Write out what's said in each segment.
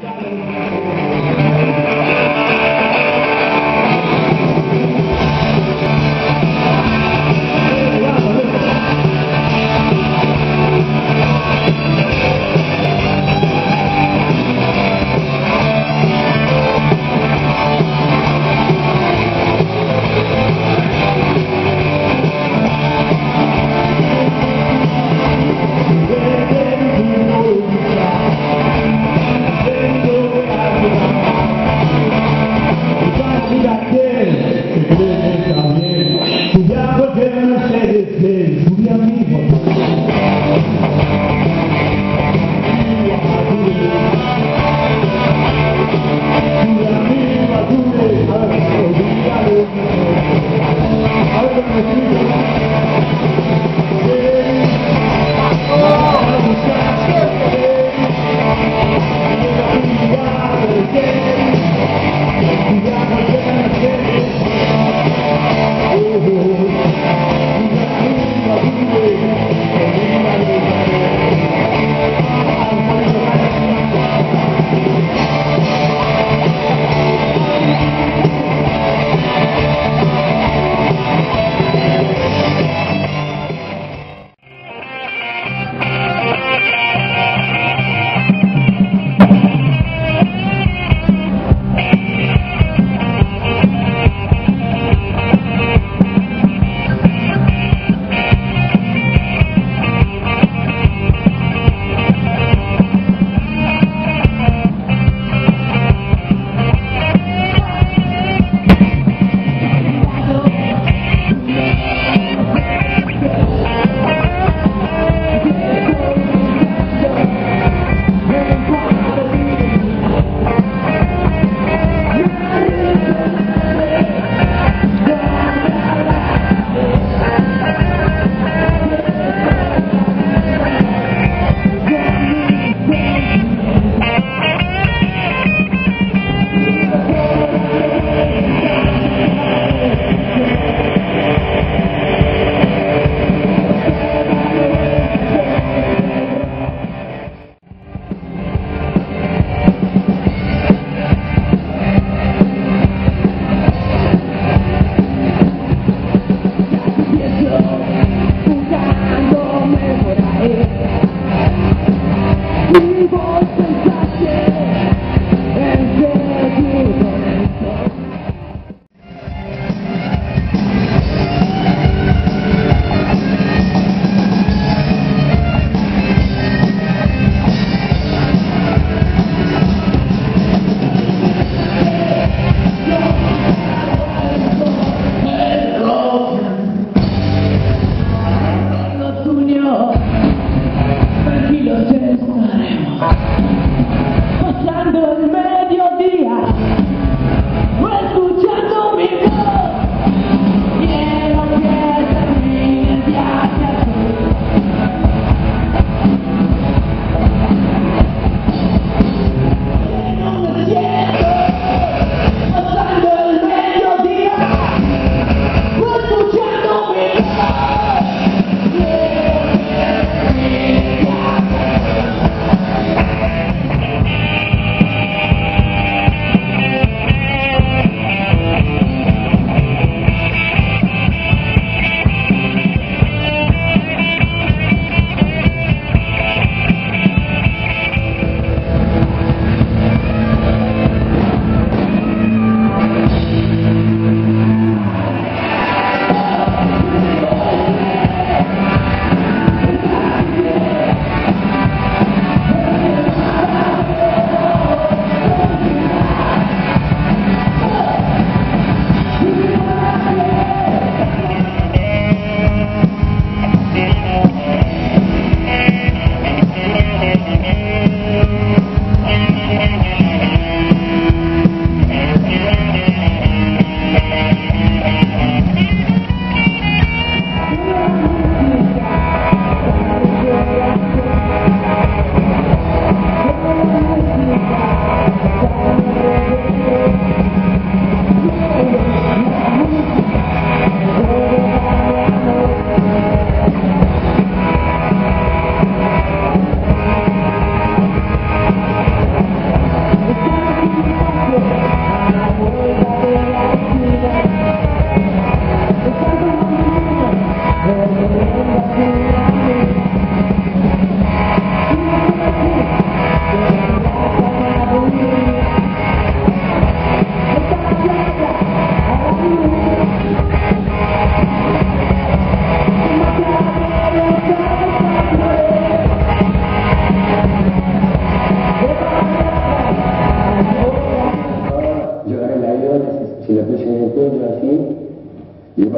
Thank.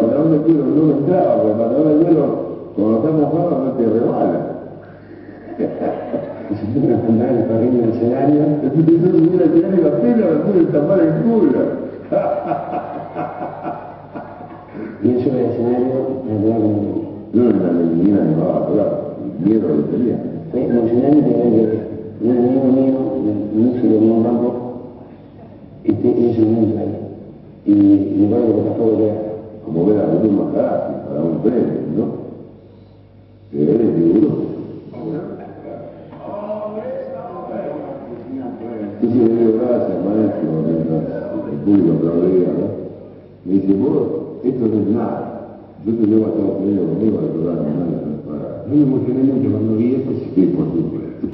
Pantalón de cuero no entraba, porque el pantalón de cuero, cuando está mojado, no te regala. Y se tuvo que encontrar el parrilla del escenario. Entonces yo tuviera que darle la pena, me pude tapar el culo. Y sube al escenario, me ayudó con en la niña me va a hablar, miedo lo tenía. Fue emocionante ver que un amigo mío, del inicio de un banco, en ese momento ahí. Y me acuerdo que pasó de ver. Como ver a Bruno Macarasi para un premio, ¿no? Que eres figuroso. Sí, sí, le digo gracias, maestro, el público aplaudía, ¿no? Me dice, vos, esto no es nada. Yo te llevo a Estados Unidos conmigo al programa, ¿no? Para... Yo me emocioné mucho cuando vi esto. Sí, por supuesto.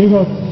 Gregor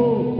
fogo.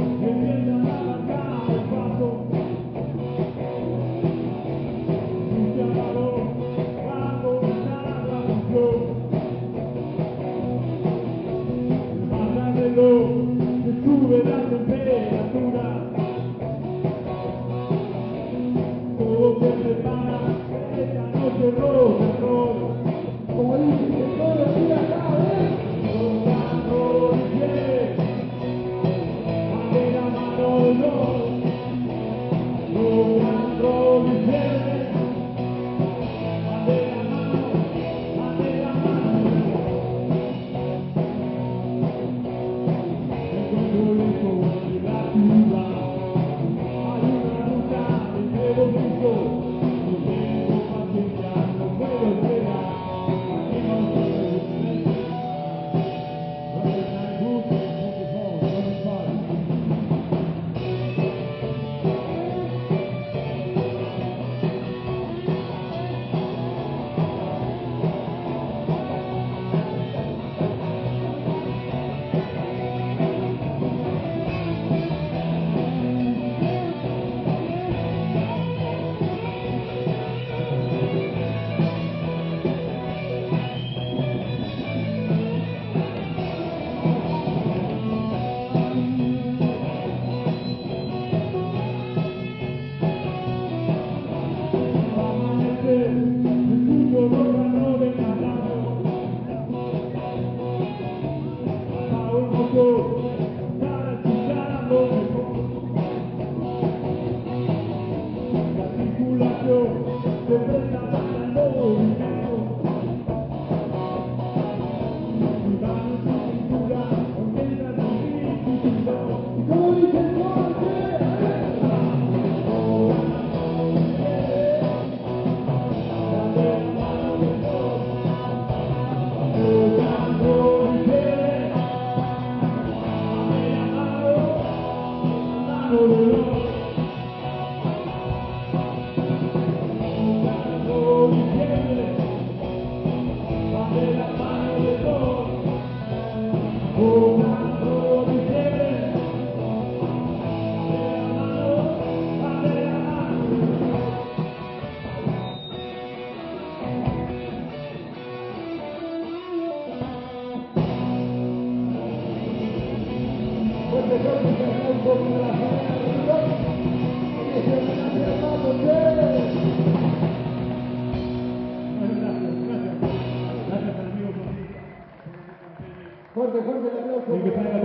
mejor del.